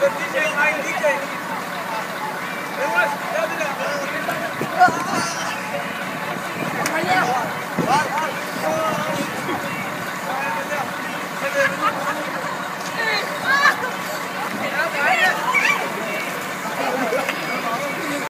Sen diyeceksin, aynı diyeceksin. Yavaş, yavaş.